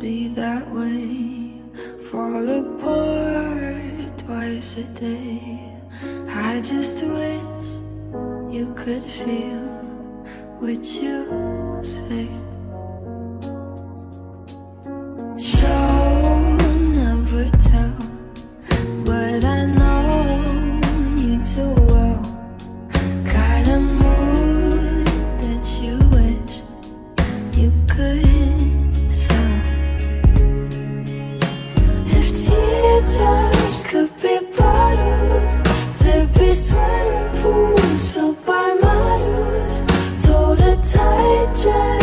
be that way. Fall apart twice a day. I just wish you could feel what you say. swimming pools filled by models, told a tight dress.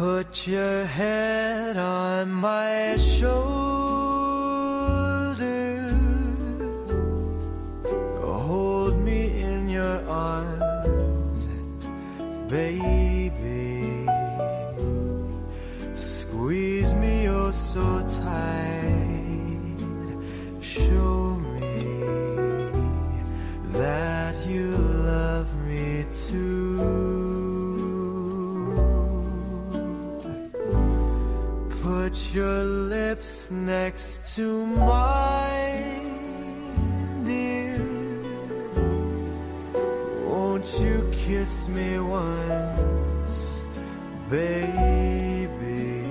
Put your head on my shoulder. Hold me in your arms, baby. Put your lips next to mine, dear. Won't you kiss me once, baby?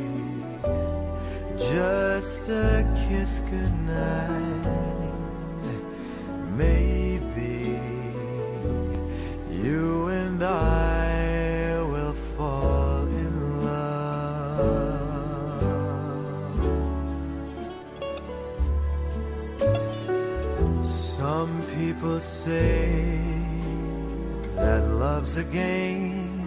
Just a kiss goodnight, maybe you and I. Some people say that love's a game.